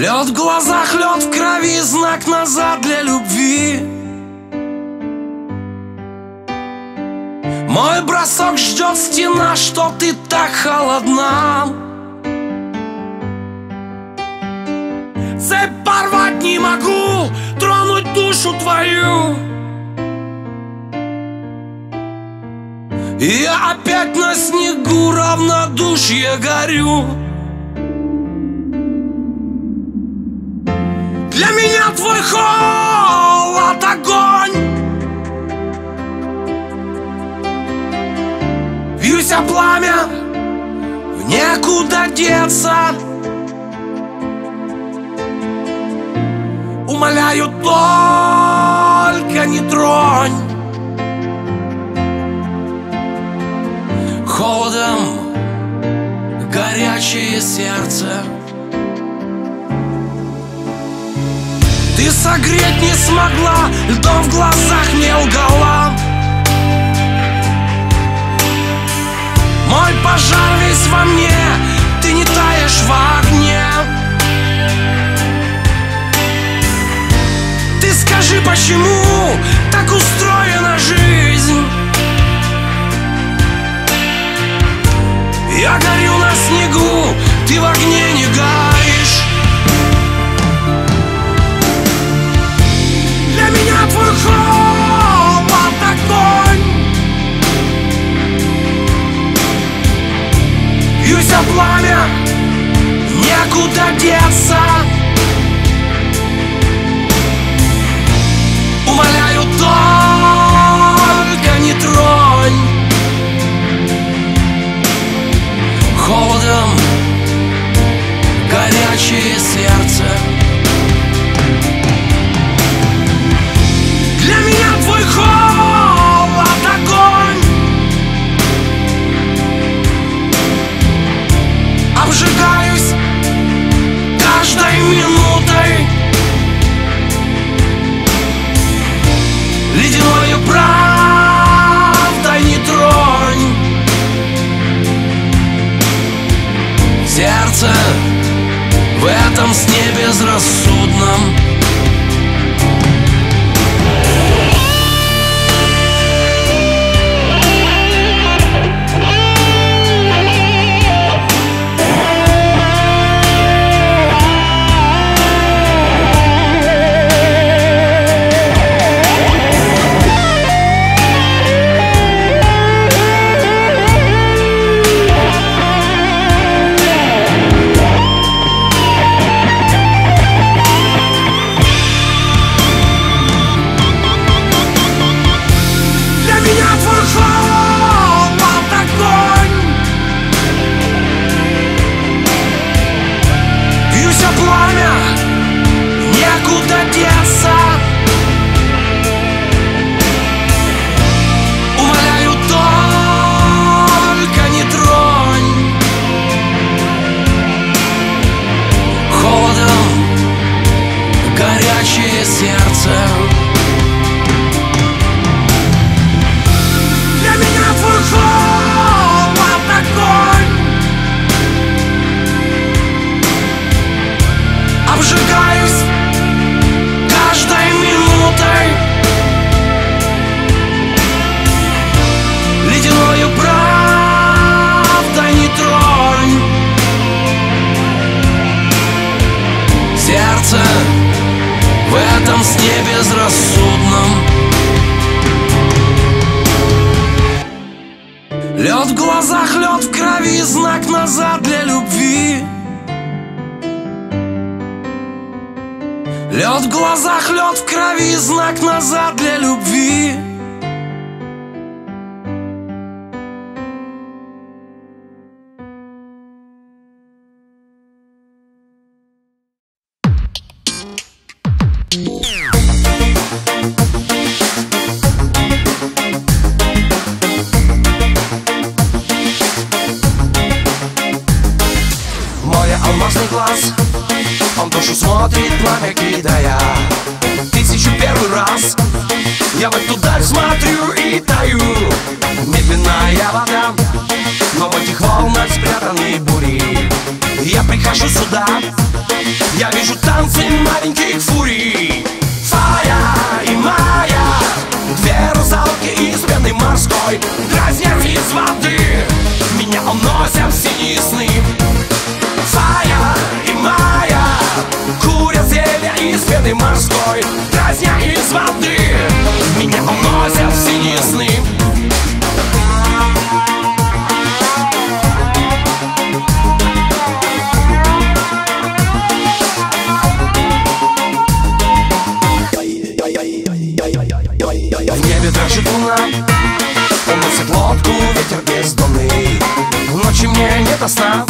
Лед в глазах, лед в крови, знак назад для любви. Мой бросок ждет стена, что ты так холодна. Цепь порвать не могу, тронуть душу твою. Я опять на снегу равнодушие горю Для меня твой холод огонь. Вьюся пламя, некуда деться. Умоляю, только не тронь. Холодом горячее сердце Ты согреть не смогла, льдом в глазах не лгала. Мой пожар весь во мне, ты не таешь в огне. Ты скажи, почему так устроена жизнь? Я горю на снегу, ты в огне не горишь Вьюся пламя, некуда деться Умоляю, только не тронь Холодом горячее сердце Алмазный глаз. Он душу смотрит, пламя кидая Тысячу первый раз. Я в эту даль смотрю и таю. Медленная вода Но в этих волнах спрятаны бури. Я прихожу сюда. Я вижу танцы маленьких фурий Фая и Майя. Две русалки из пены морской. Дразнят из воды. Меня уносят в синие сны Курят зелья из пены морской Дразня из воды. Меня уносят в синие сны. В небе дрожит луна Уносит лодку ветер бездонный. В ночи мне нет сна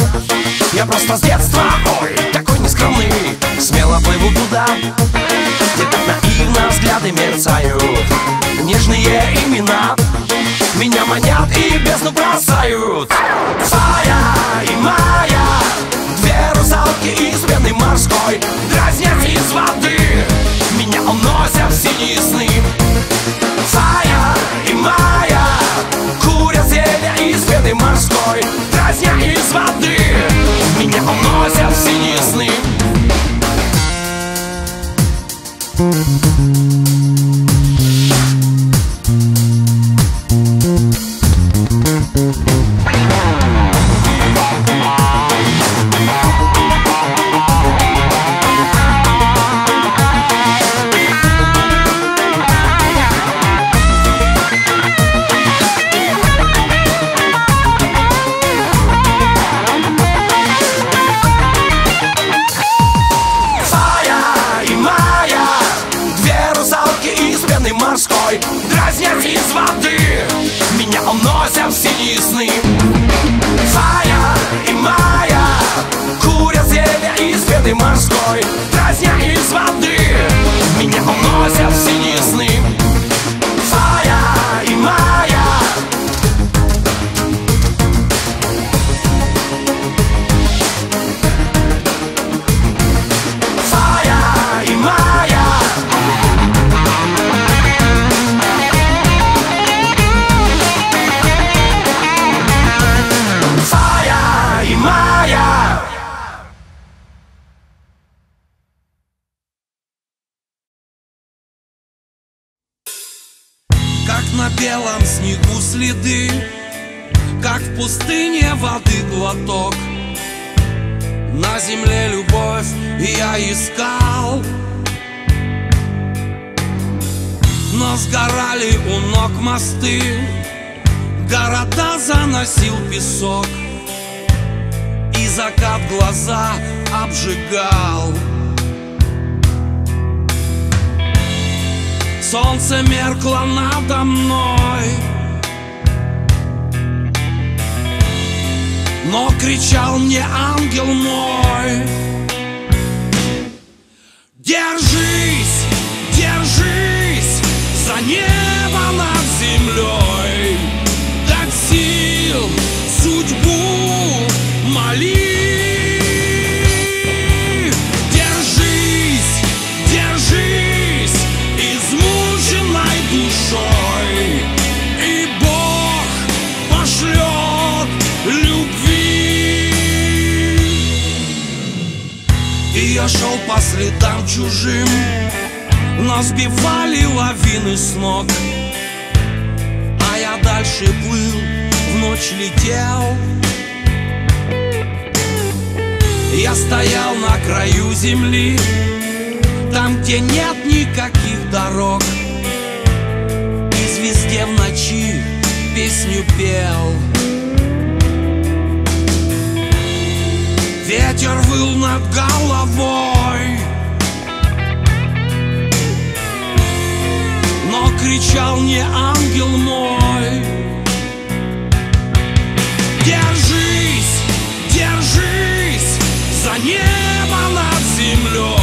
Я просто с детства, ой, такой нескромный Смело плыву туда Где так наивно взгляды мерцают. Нежные имена Меня манят и бездну бросают. Фая и Майя Две русалки из пены морской Дразнят из воды. Меня уносят в синие сны. Фая и Майя Курят зелья из пены морской Дразня из воды. Меня уносят в синие сны Фая воды глоток На земле любовь я искал. Но сгорали у ног мосты. Города заносил песок. И закат глаза обжигал. Солнце меркло надо мной Но кричал мне ангел мой Держись, держись За небо шел по следам чужим. Нас сбивали лавины с ног. А я дальше плыл, в ночь летел. Я стоял на краю земли. Там, где нет никаких дорог. И звезде в ночи песню пел Ветер выл над головой. Но кричал не ангел мой. Держись, держись За небо над землей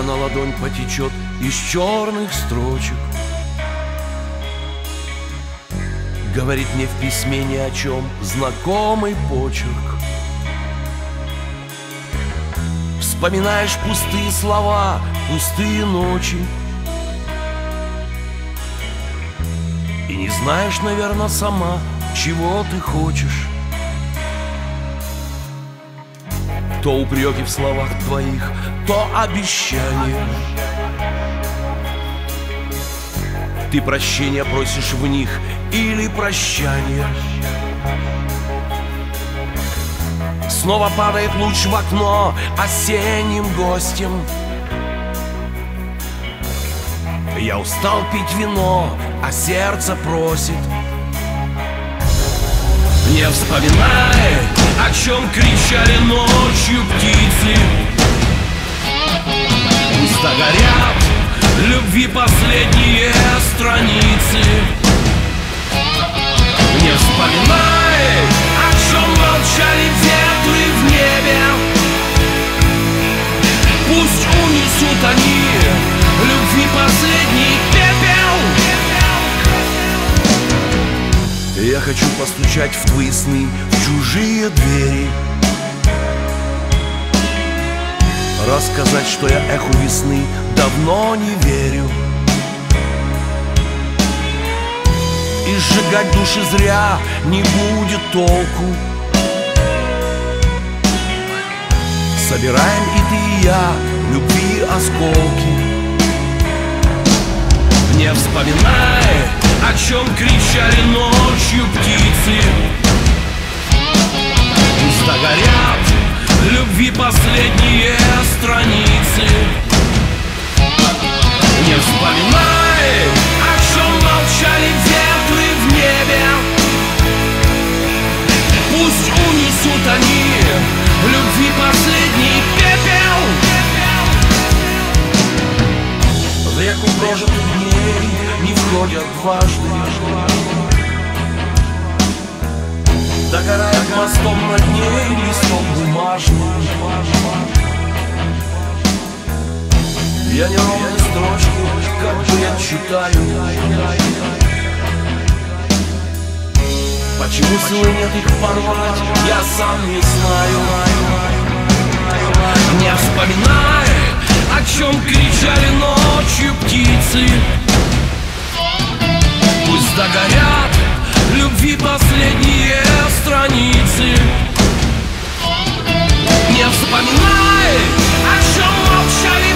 На ладонь потечет из черных строчек. Говорит мне в письме ни о чем знакомый почерк. Вспоминаешь пустые слова, пустые ночи. И не знаешь, наверное, сама, чего ты хочешь То упреки в словах твоих, то обещания. Ты прощения просишь в них или прощания? Снова падает луч в окно осенним гостем. Я устал пить вино, а сердце просит. Не вспоминай, о чем кричали ночью птицы? Пусть догорят любви последние страницы. Не вспоминай, о чем молчали ветры в небе. Пусть унесут они любви последний пепел Я хочу постучать в твои сны, в чужие двери. Рассказать, что я эху весны давно не верю. И сжигать души зря не будет толку. Собираем и ты, и я любви осколки. Не вспоминай, о чем кричали ночью птицы. Пусть догорят любви последние страницы дважды Догорает мостом над ней листом бумажным. Я неровные строчки, как бред читаю. Почему силы нет их порвать, я сам не знаю. Не вспоминай, о чем кричали ночью птицы Догорят любви последние страницы. Не вспоминай, о чем молчали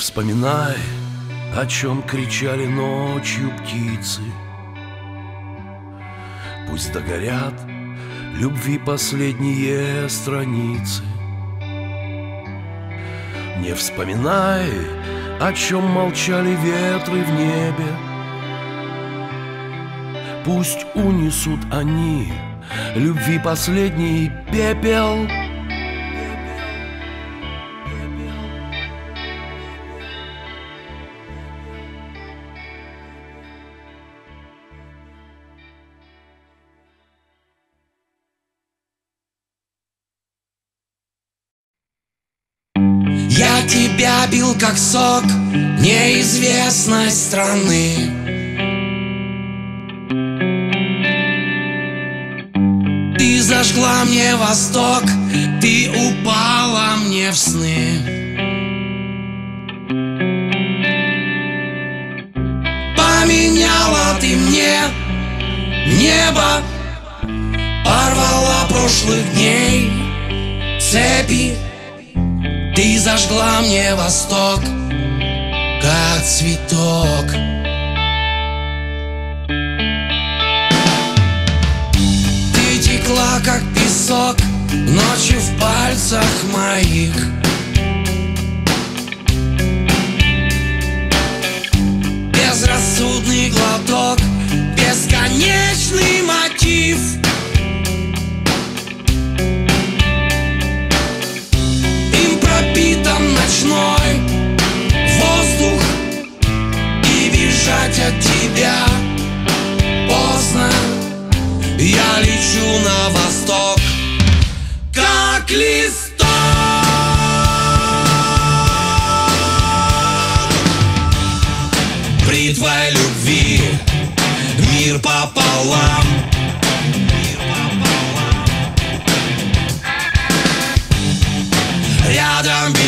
вспоминай, о чем кричали ночью птицы. Пусть догорят любви последние страницы. Не вспоминай, о чем молчали ветры в небе. Пусть унесут они любви последний пепел Я тебя бил как сок неизвестной страны. Ты зажгла мне восток, ты упала мне в сны. Поменяла ты мне небо Порвала прошлых дней цепи ты зажгла мне восток, как цветок. Ты текла, как песок, ночью в пальцах моих. Безрассудный глоток, бесконечный мотив ночной воздух И бежать от тебя поздно. Я лечу на восток, как листок. При твоей любви мир пополам. Рядом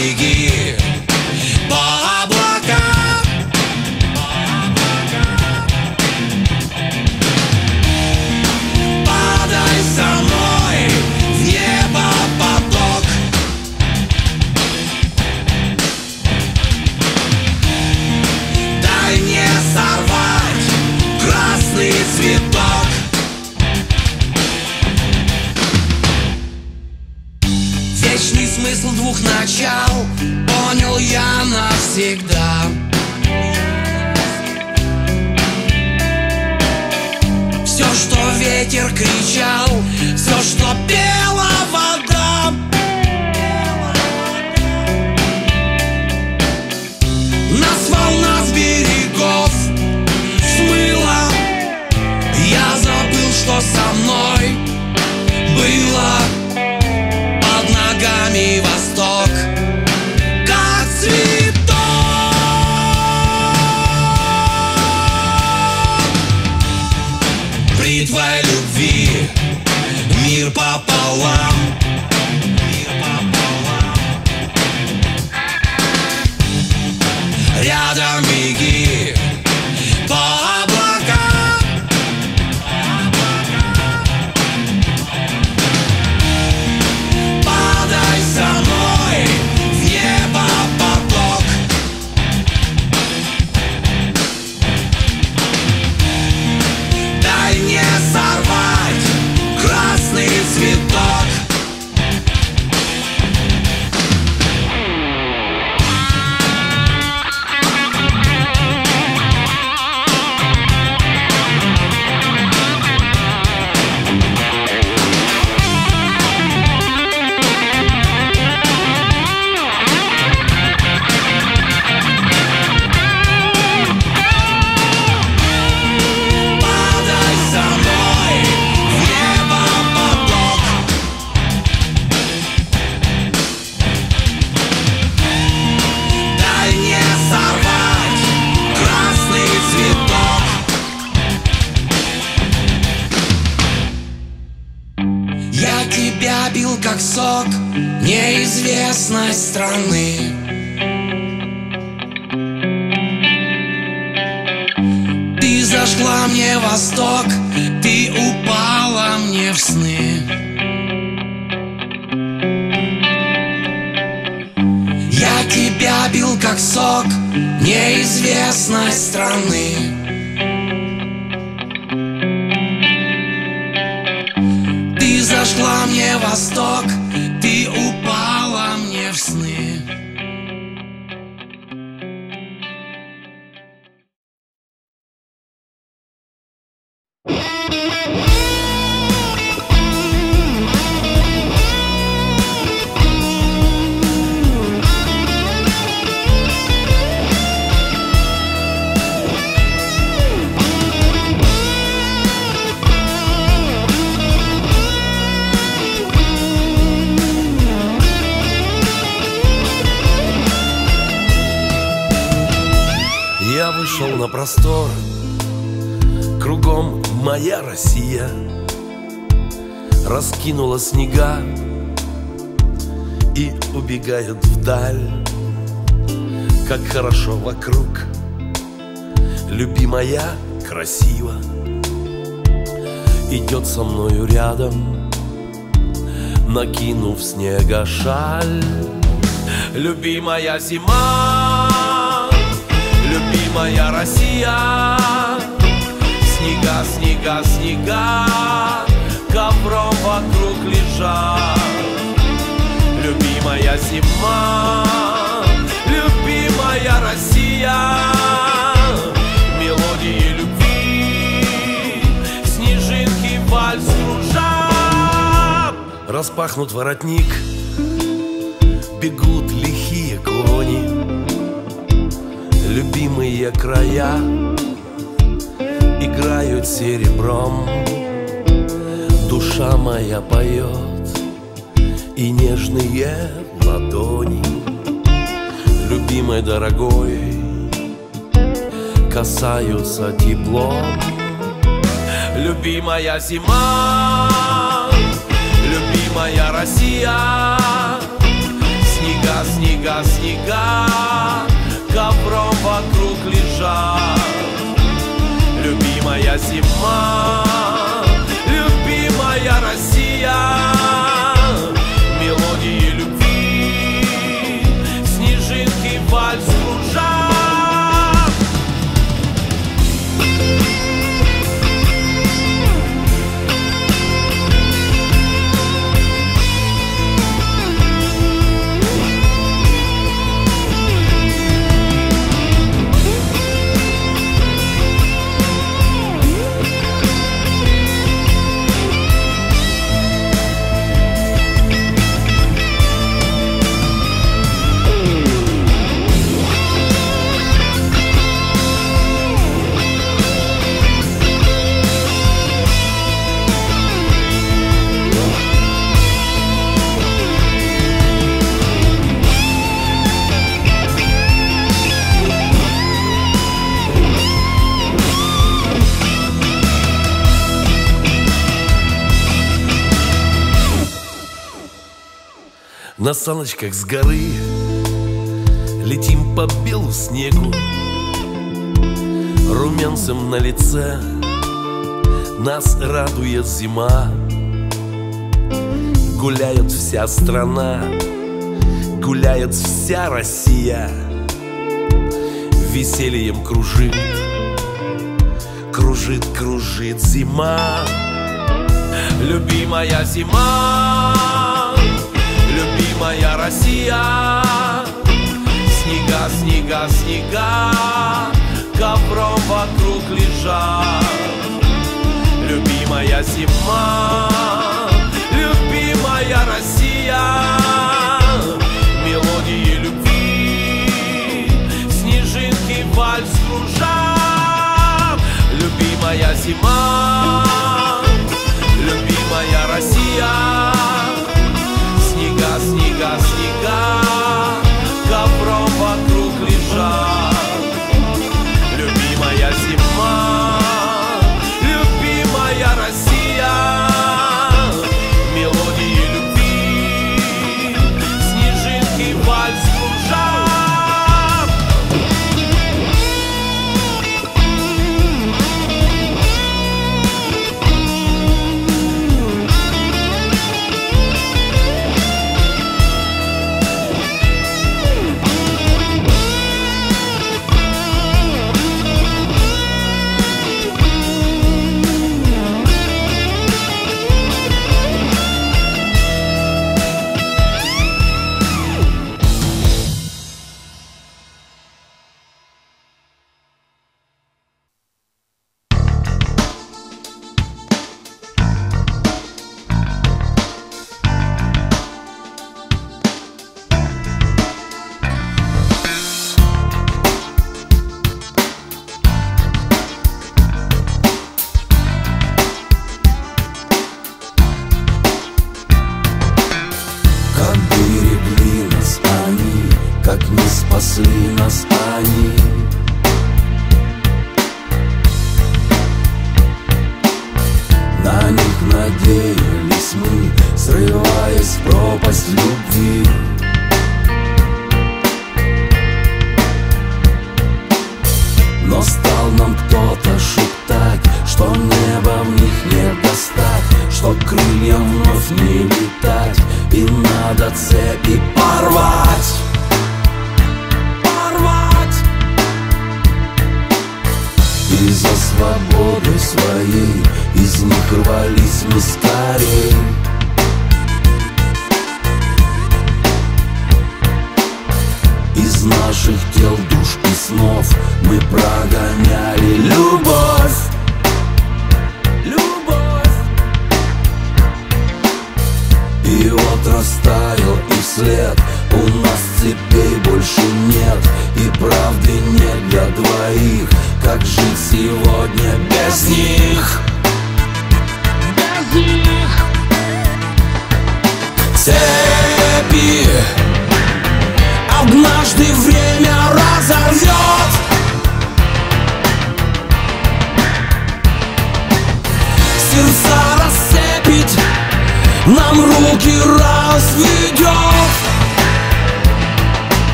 начал Понял я навсегда. Все, что ветер кричал Все, что пела вода простор Кругом моя Россия. Раскинула снега И убегают вдаль. Как хорошо вокруг Любимая красиво. Идет со мною рядом Накинув снега шаль. Любимая зима Любимая Россия. Снега, снега, снега Ковром вокруг лежат. Любимая зима Любимая Россия. Мелодии любви Снежинки вальс Распахнут воротник Бегут лихие кони Любимые края Играют серебром. Душа моя поет И нежные ладони. Любимой дорогой Касаются теплом. Любимая зима Любимая Россия. Снега, снега, снега Ковром вокруг лежат. Любимая зима Любимая Россия На саночках с горы. Летим по белу снегу Румянцем на лице. Нас радует зима Гуляет вся страна Гуляет вся Россия. Весельем кружит Кружит, кружит зима. Любимая зима Любимая Россия. Снега, снега, снега Ковром вокруг лежат Любимая зима Любимая Россия. Мелодии любви Снежинки вальс кружат Любимая зима Любимая Россия Снега, снега,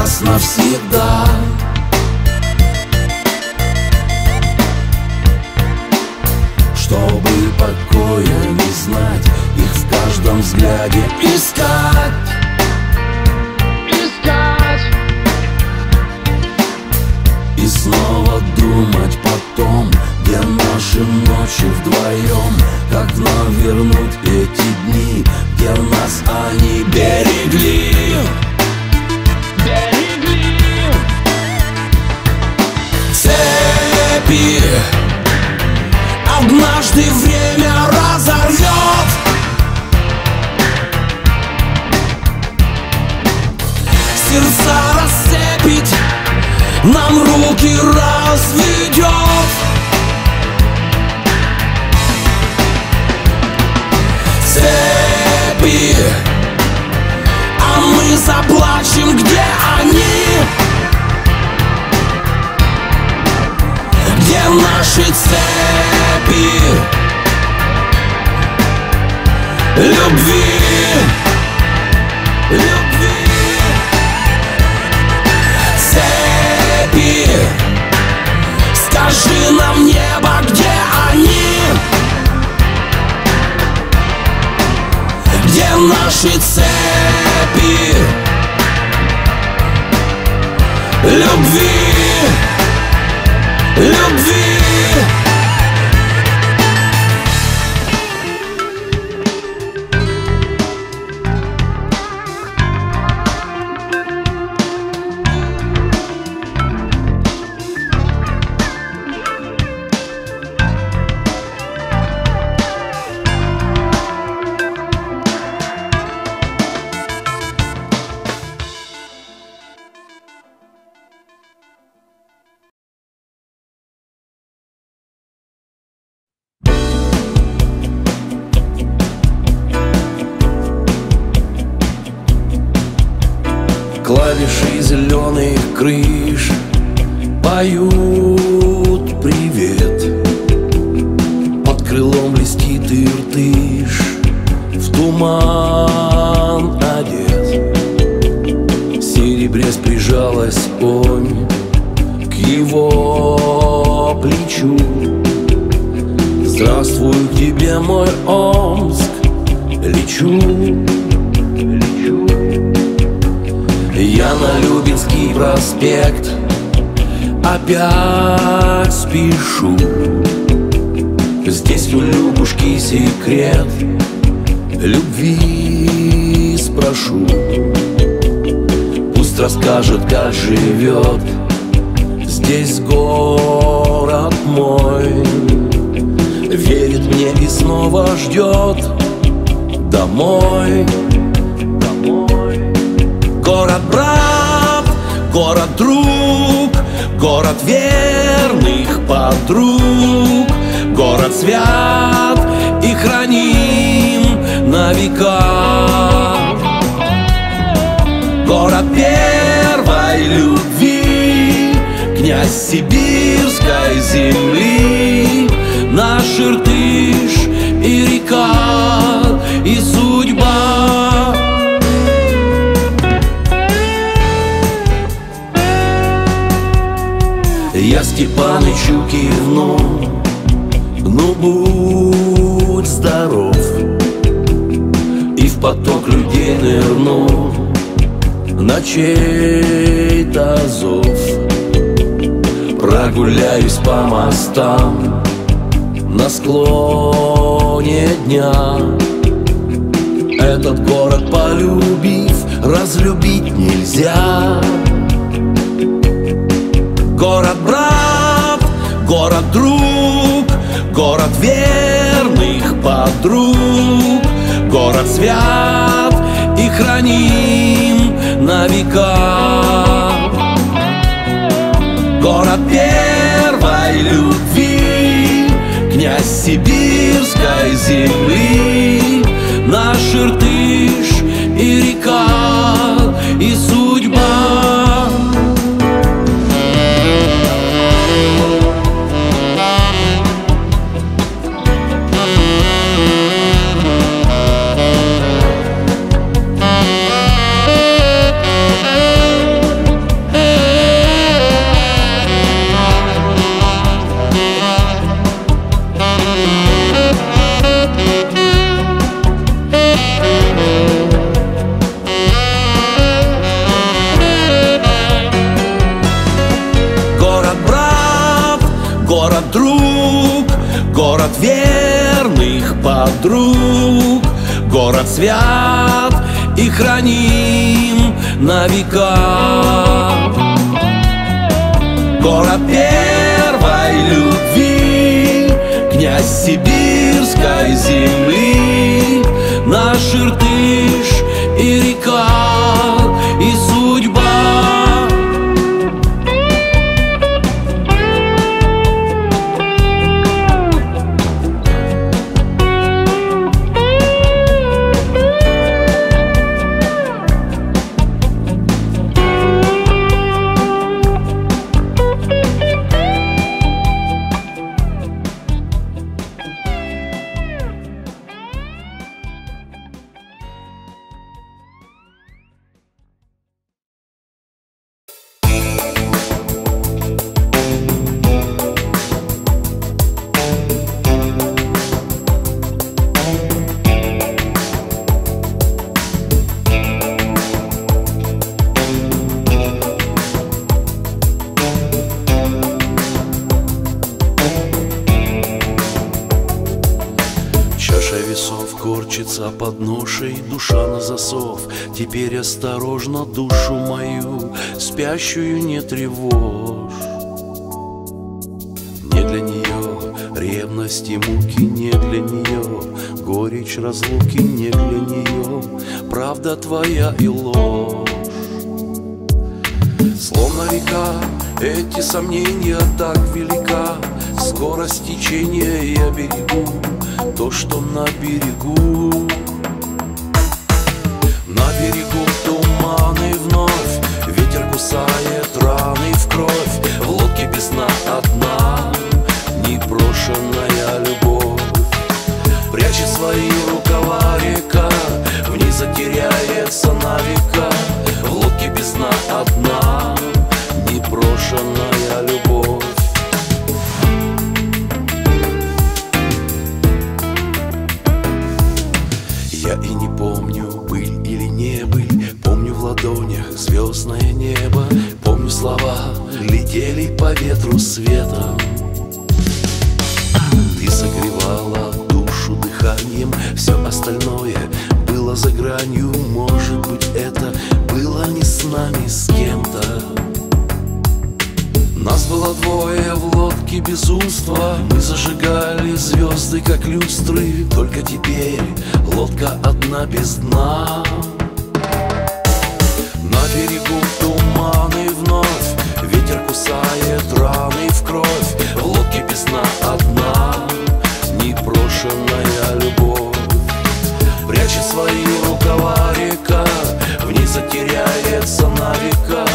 нас навсегда. Чтобы покоя не знать Их в каждом взгляде искать. Искать. И снова думать потом Где наши ночи вдвоем. Как нам вернуть эти дни Где нас они берегли. терпи Однажды время разорвет Сердца рассепить Нам руки разведет Цепи А мы заплачем, где они? Где наши цепи? Любви. Любви. Цепи. Скажи нам небо, где они? Где наши цепи? Любви. Любви. raio тебя спешу. Здесь у Любушки секрет. Любви спрошу. Пусть расскажет, как живет Здесь город мой. Верит мне и снова ждет Домой, домой. Город брат, город друг. Город верных подруг Город свят и храним на века. Город первой любви Князь сибирской земли Наш Иртыш и река и судьба Степанычу кивну Ну будь здоров. И в поток людей нырну. На чей-то зов Прогуляюсь по мостам. На склоне дня. Этот город полюбив Разлюбить нельзя. Город брат, город друг, город верных подруг, город свят и храним на века. Город первой любви, князь сибирской земли, наш Иртыш и река Теперь осторожно душу мою, спящую не тревожь. Не для нее ревность и муки, не для нее горечь разлуки, не для нее правда твоя и ложь. Словно река, эти сомнения так велика, Скорость течения я берегу, то, что на берегу. На берегу летели по ветру светом Ты согревал дыханием Все остальное было за гранью. Может быть это было не с нами, с кем-то. Нас было двое в лодке безумства Мы зажигали звезды, как люстры. Только теперь лодка одна без дна. На берегу дна одна Непрошенная любовь. Прячет свои рукава река В ней затеряется на века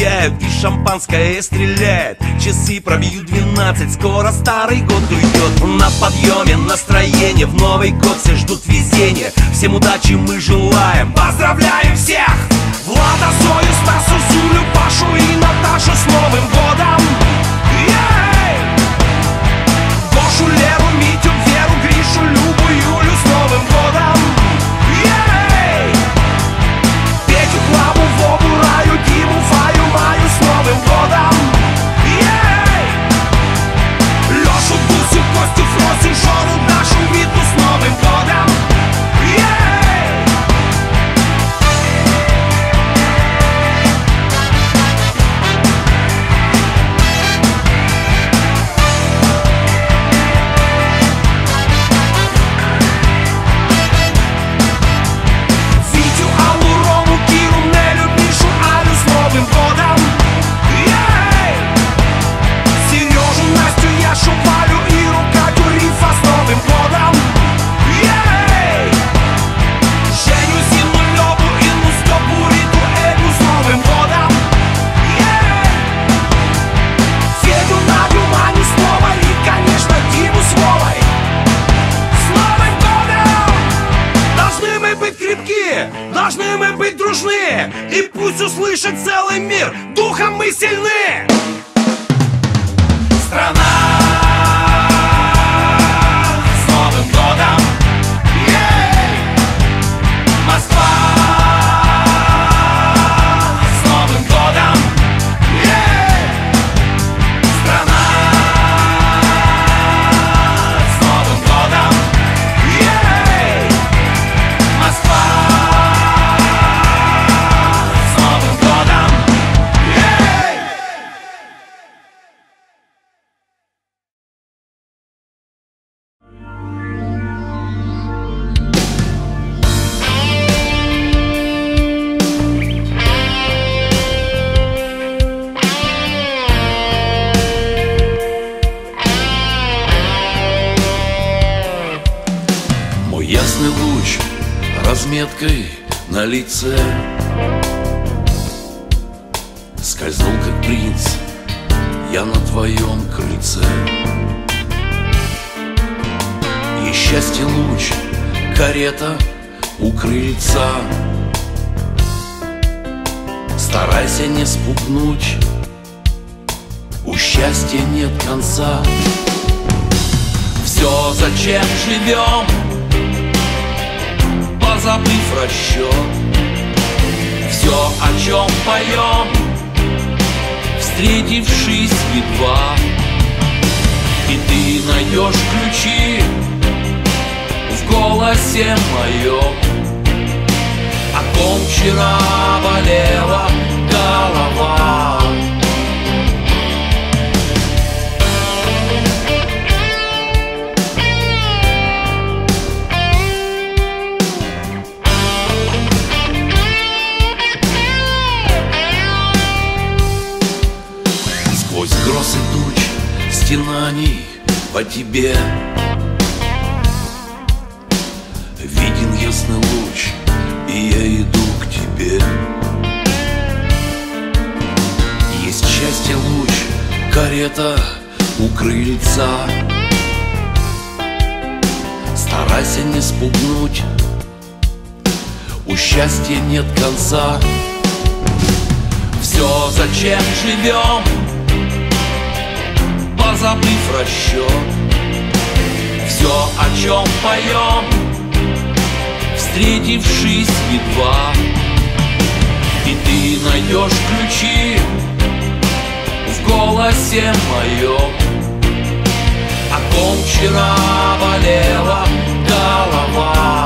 засияют и шампанское стреляет Часы пробьют 12, скоро старый год уйдет На подъеме настроение, в Новый год все ждут везения Всем удачи мы желаем, поздравляем всех! Влада, Зою, Стасу, Зулю, Пашу и Наташу с Новым годом! Ей! Гошу, Леру, Митю, Веру, Гришу, Любу, Юлю с Новым пусть услышит целый мир. Духом мы сильны на лице. Скользнул как принц, я на твоем крыльце. И счастье луч, карета у крыльца. Старайся не спугнуть, у счастья нет конца. Все, зачем живем, позабыв расчет Все, о чем поем, встретившись едва. И ты найдешь ключи в голосе моем О ком вчера болела голова по тебе. Виден ясный луч, и я иду к тебе. Есть счастье луч, карета у крыльца. Старайся не спугнуть, у счастья нет конца. Все, зачем живем, позабыв расчет Все, о чем поем, встретившись едва. И ты найдешь ключи в голосе моем О ком вчера болела голова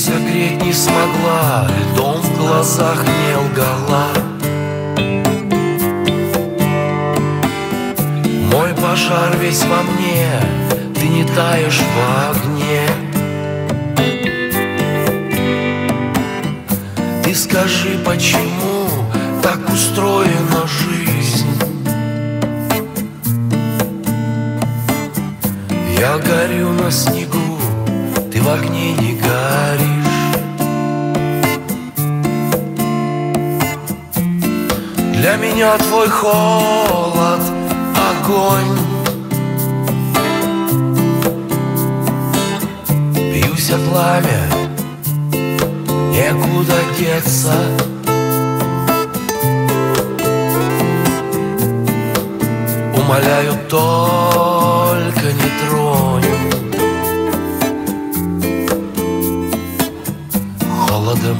согреть не смогла, льдом в глазах не лгала. Мой пожар весь во мне, ты не таешь в огне. Ты скажи, почему так устроена жизнь? Я горю на снегу, ты в огне не горишь Для меня твой холод — огонь. Бьюсь от пламя, некуда деться. Умоляю, только не тронь. Холодом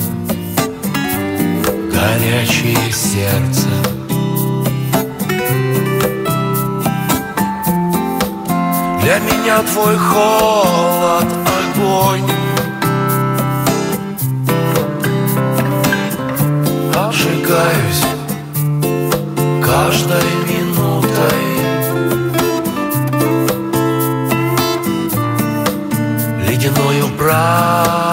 горячее сердце Для меня твой холод — огонь. Обжигаюсь каждой минутой. Ледяною правдой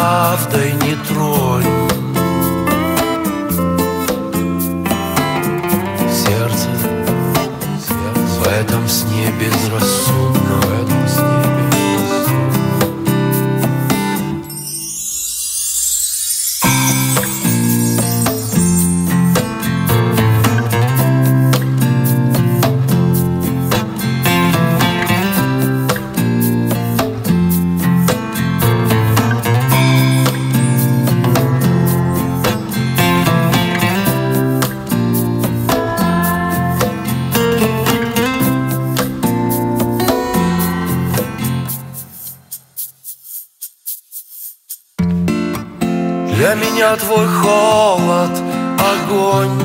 огонь.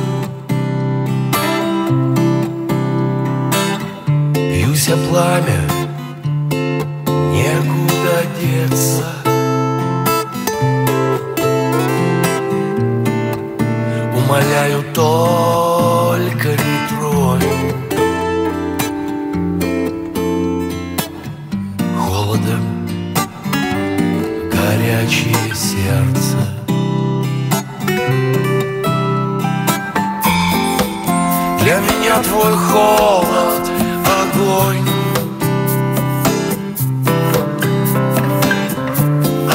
Бьюсь о пламя, некуда деться. Умоляю, только твой холод — огонь.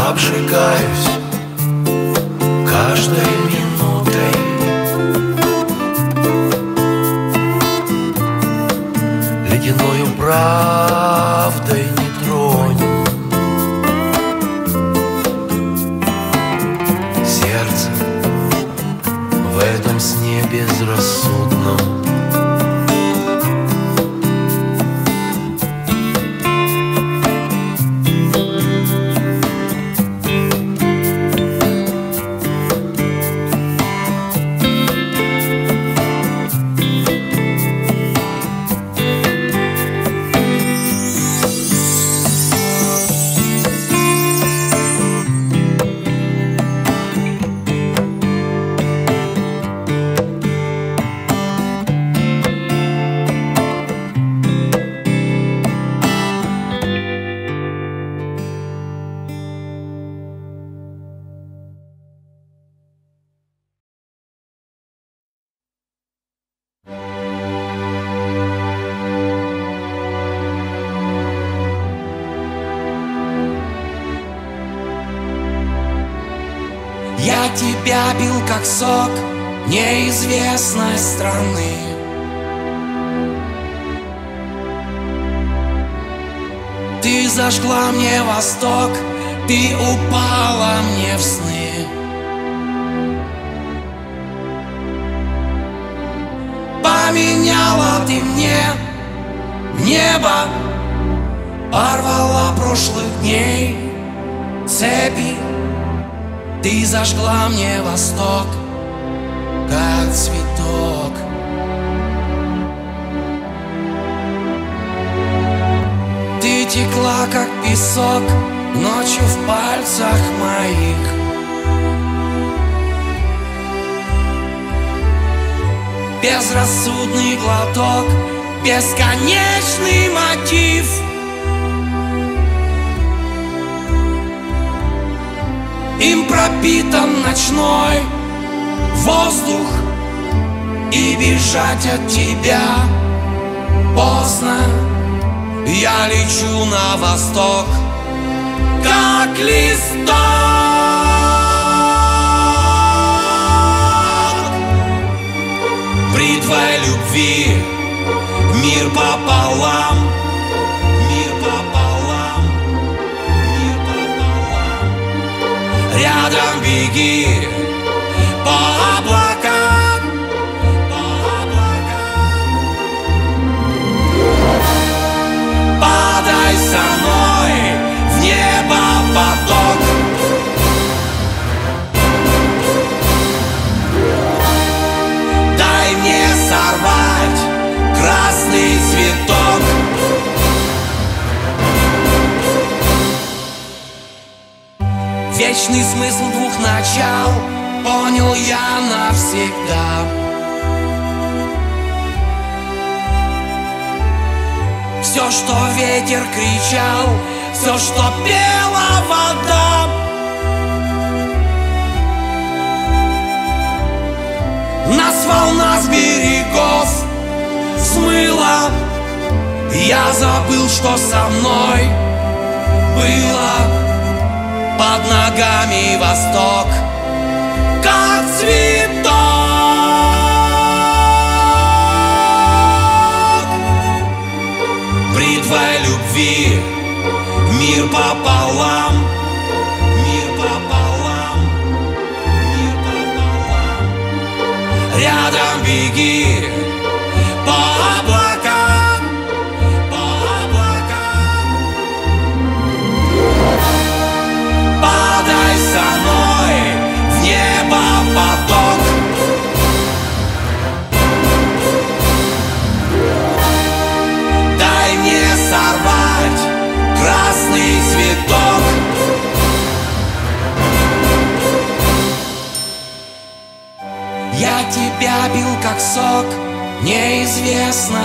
Обжигаюсь каждой минутой. Ледяною правдой как цветок. Ты текла, как песок, ночью в пальцах моих. Безрассудный глоток, бесконечный мотив — Им пропитан ночной воздух И бежать от тебя поздно. Я лечу на восток, как листок. При твоей любви мир пополам пополам пополам. Рядом беги по со мной в небо поток. Дай мне сорвать красный цветок. Вечный смысл двух начал Понял я навсегда Все, что ветер кричал Все, что пела вода. Нас волна с берегов смыла. Я забыл, что со мной было Под ногами восток. Как цветок любви Мир пополам. Мир пополам. Мир пополам. Рядом беги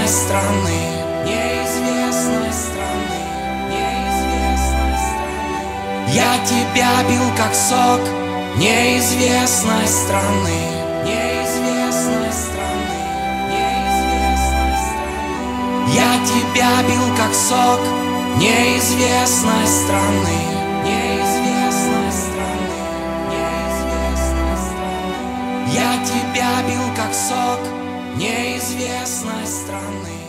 неизвестной страны, неизвестной страны, неизвестной страны. Я тебя бил как сок неизвестной страны, неизвестной страны, неизвестной страны. Я тебя бил как сок неизвестной страны, неизвестной страны, неизвестной страны. Я тебя бил как сок неизвестной страны,